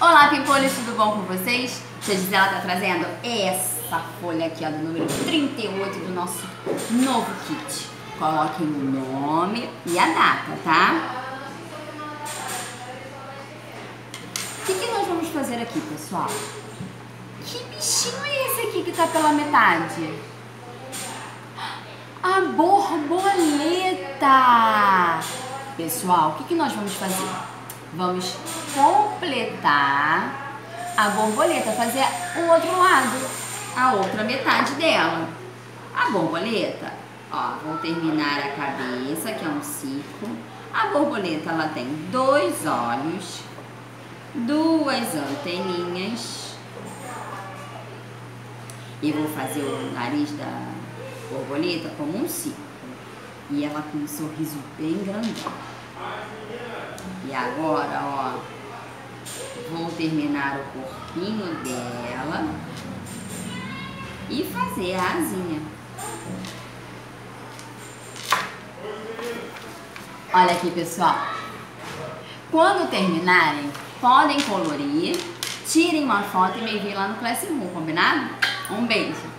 Olá, Pimpolhos, tudo bom com vocês? Tia Gisela tá trazendo essa folha aqui, ó, do número 38 do nosso novo kit. Coloquem o nome e a data, tá? O que, que nós vamos fazer aqui, pessoal? Que bichinho é esse aqui que tá pela metade? A borboleta! Pessoal, o que, que nós vamos fazer? Vamos completar a borboleta, fazer o outro lado, a outra metade dela. A borboleta, ó, vou terminar a cabeça, que é um círculo. A borboleta, ela tem dois olhos, duas anteninhas. E vou fazer o nariz da borboleta como um círculo. E ela com um sorriso bem grandão. E agora, ó, vou terminar o corpinho dela e fazer a asinha. Olha aqui, pessoal. Quando terminarem, podem colorir, tirem uma foto e me enviem lá no Classroom, combinado? Um beijo!